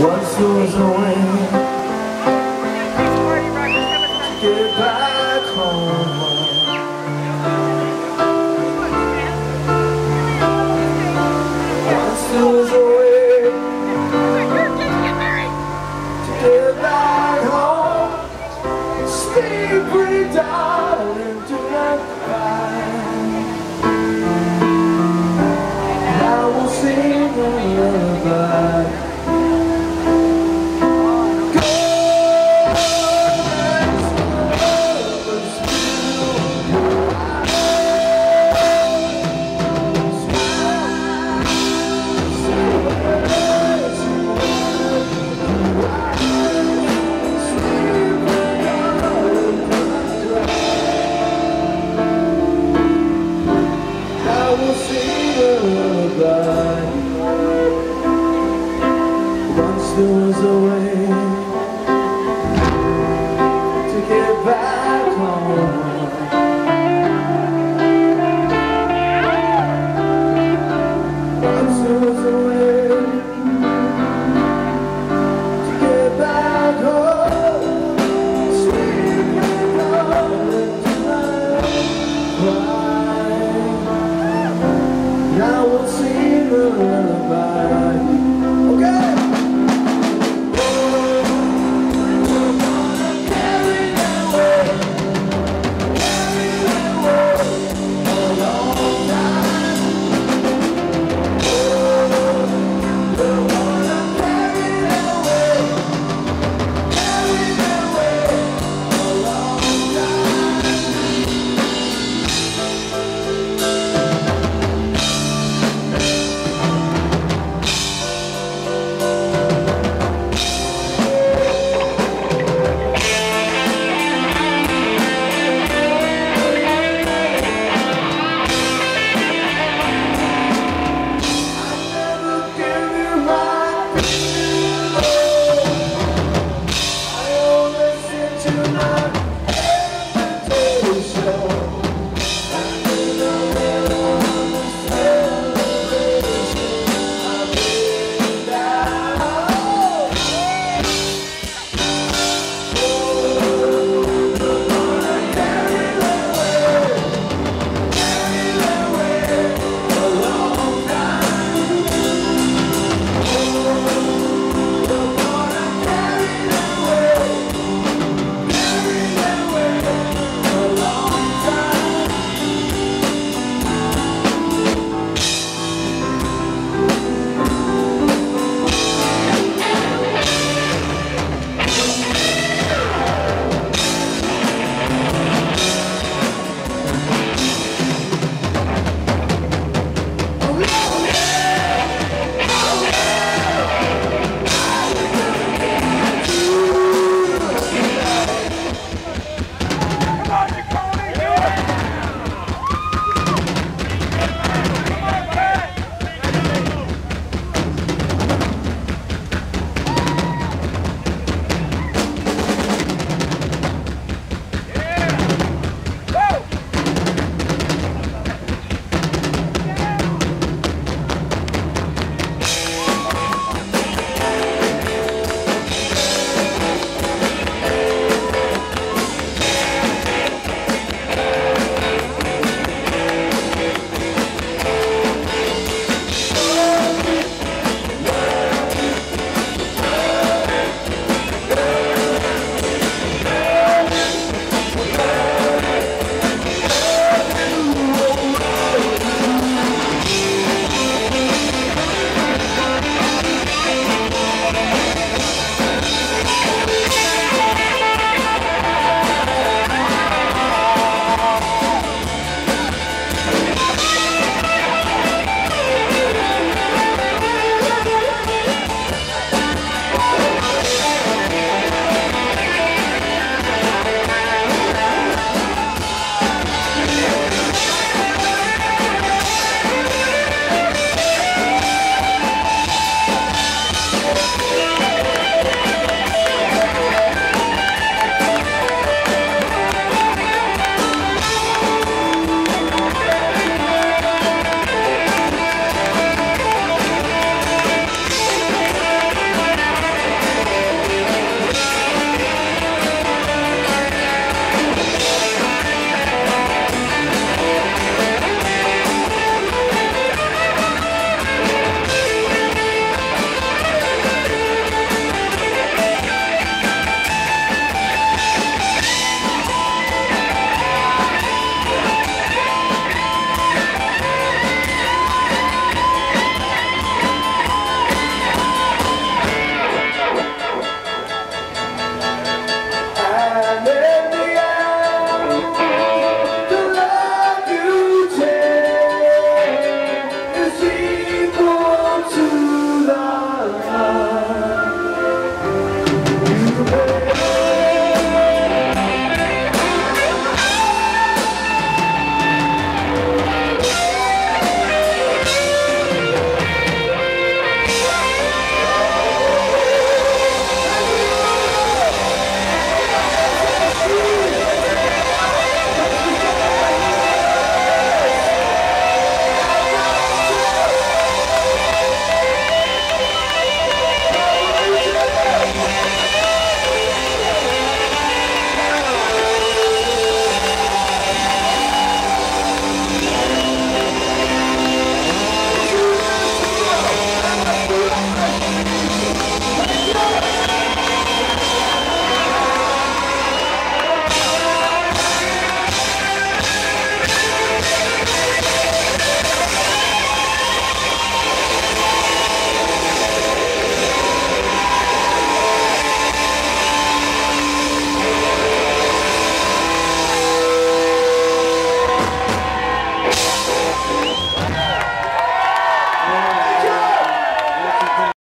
What's yours away.